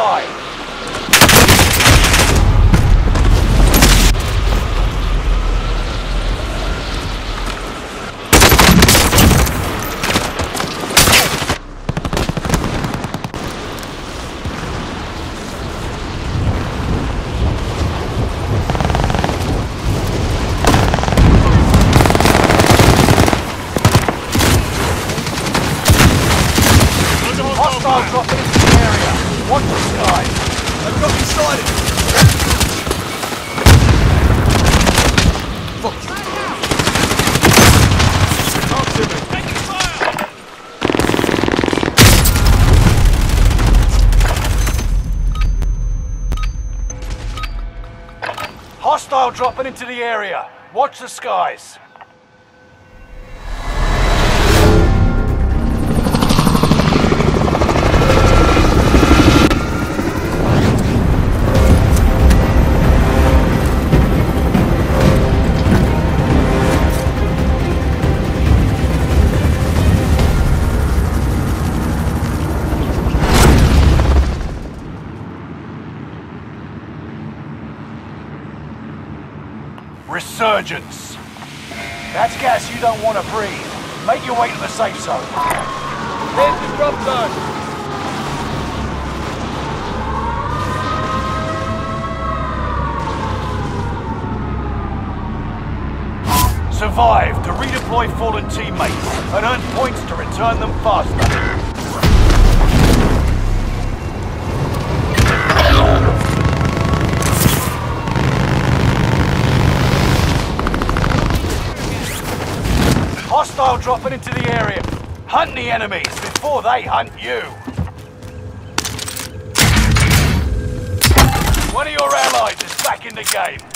nearby. Hostile dropping. Watch the skies. They've got me. Fire! Hostile dropping into the area. Watch the skies. Resurgence. That's gas you don't want to breathe. Make your way to the safe zone. Head to drop zone. Survive to redeploy fallen teammates and earn points to return them faster. Hostile dropping into the area. Hunt the enemies before they hunt you. One of your allies is back in the game.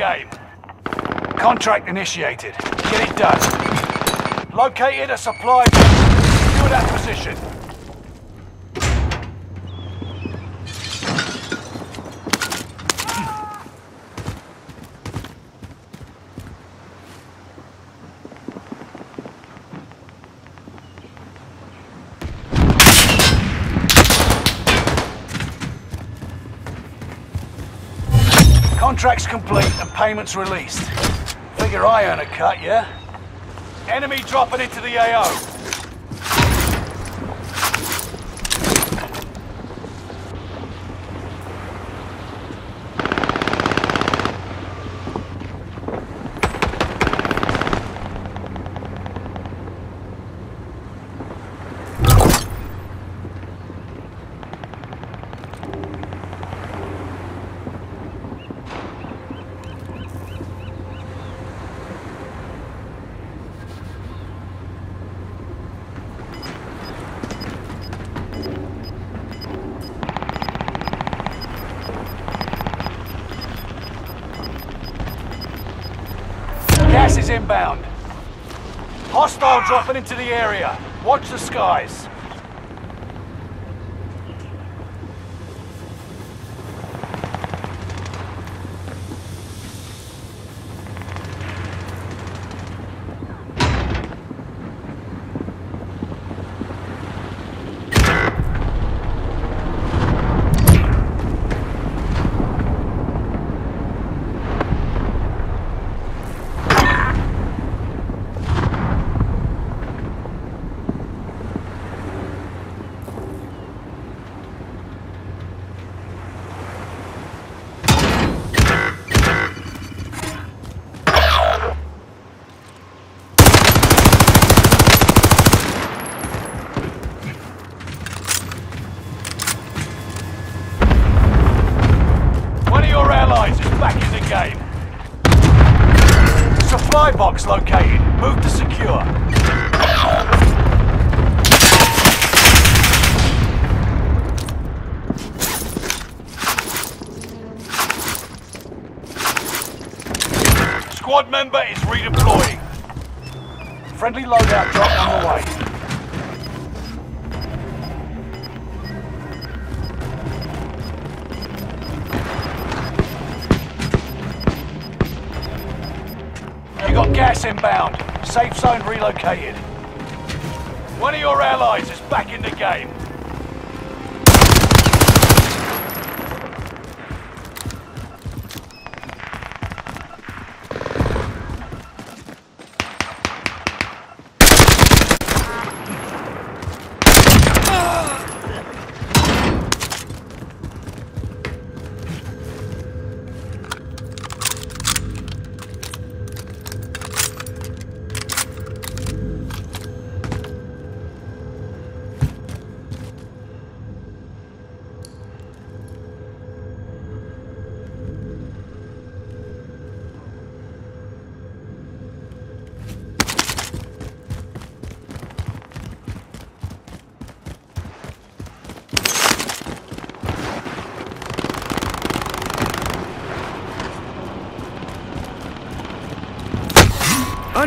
Game. Contract initiated. Get it done. Located a supply. Secure that position. Contract's complete and payments released. Figure I earn a cut, yeah? Enemy dropping into the AO. Gas is inbound. Hostile dropping into the area. Watch the skies. One of your allies is back in the game. Supply box located. Move to secure. Squad member is redeploying. Friendly loadout drop on the way. You got gas inbound. Safe zone relocated. One of your allies is back in the game.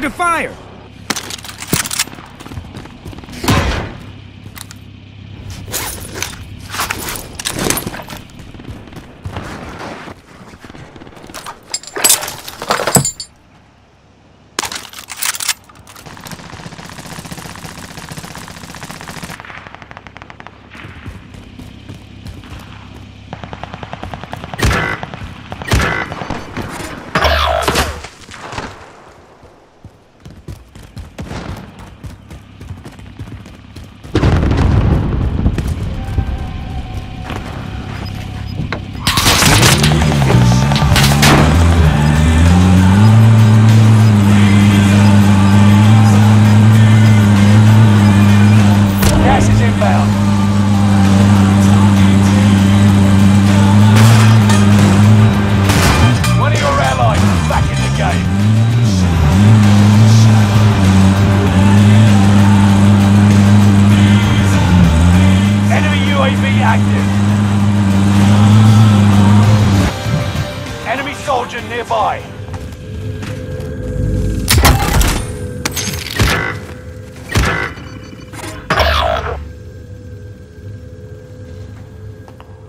Under fire! Active. Enemy soldier nearby.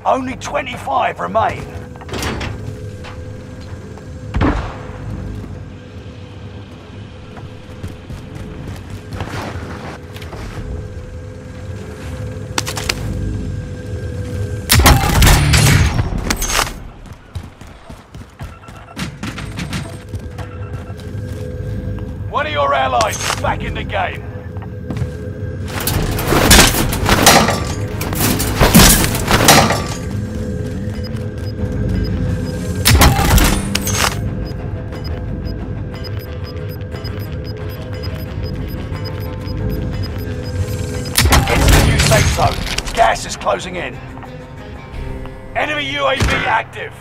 Only 25 remain. Back in the game. Gas is closing in. Enemy UAV active.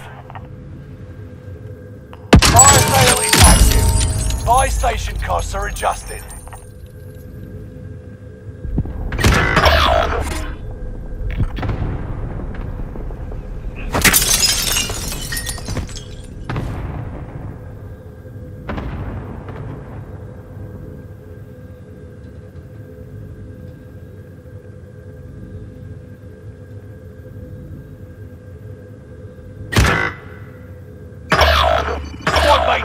Fire sale is active. Buy station costs are adjusted.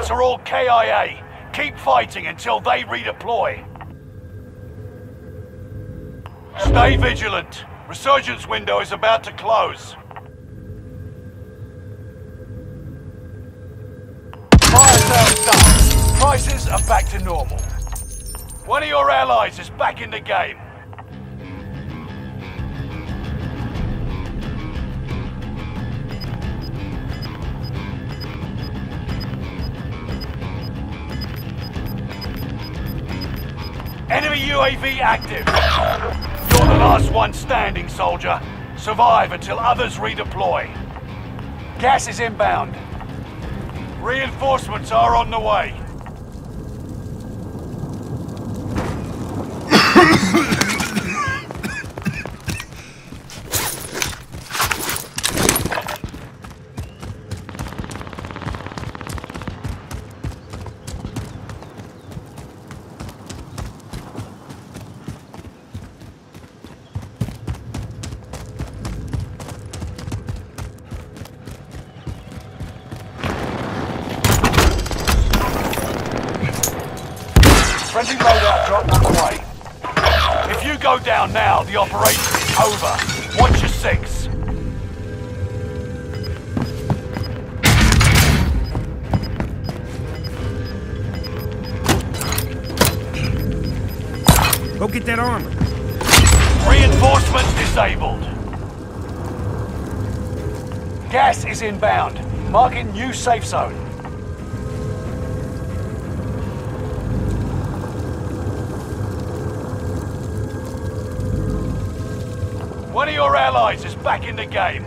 Mates are all KIA. Keep fighting until they redeploy. Stay vigilant. Resurgence window is about to close. Fire sales done. Prices are back to normal. One of your allies is back in the game. Enemy UAV active. You're the last one standing, soldier. Survive until others redeploy. Gas is inbound. Reinforcements are on the way. Friendly loadout drop on the way. If you go down now, the operation is over. Watch your six. Go get that armor. Reinforcements disabled. Gas is inbound. Marking new safe zone. One of your allies is back in the game.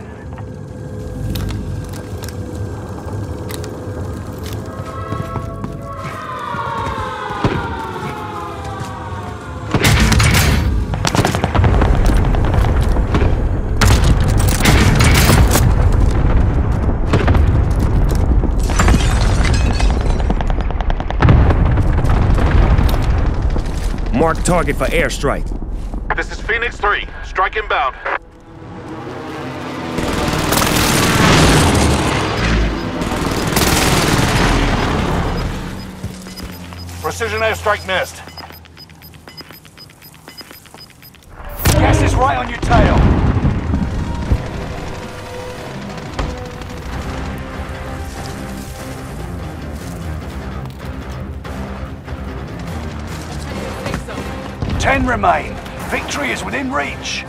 Mark target for airstrike. This is Phoenix 3. Strike inbound. Precision airstrike missed. Gas is right on your tail. Ten remain. Victory is within reach.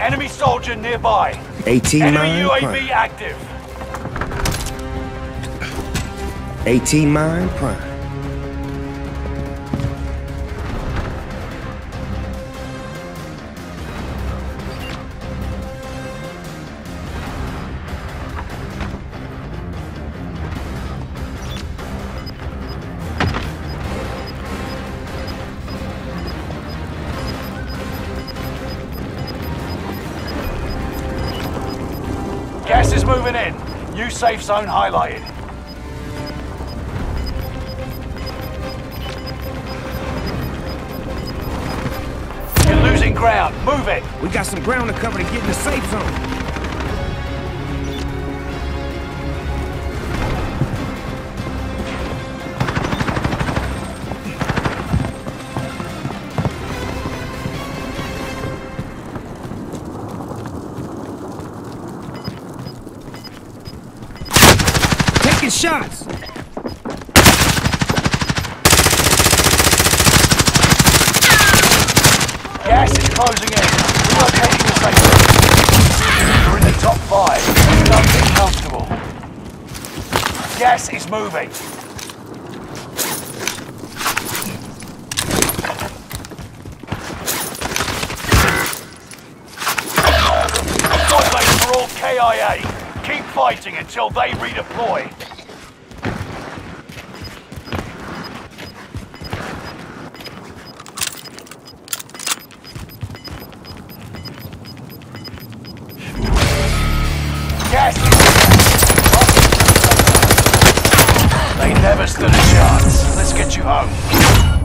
Enemy soldier nearby. 18 Enemy mine UAV prime. active. 18 mine prime. Is moving in. New safe zone highlighted. You're losing ground. Move it. We got some ground to cover to get in the safe zone. Shots. Gas is closing in. Relocating the safe. You're in the top five. Don't comfortable. Gas is moving. KIA. Keep fighting until they redeploy. Shots. Let's get you home.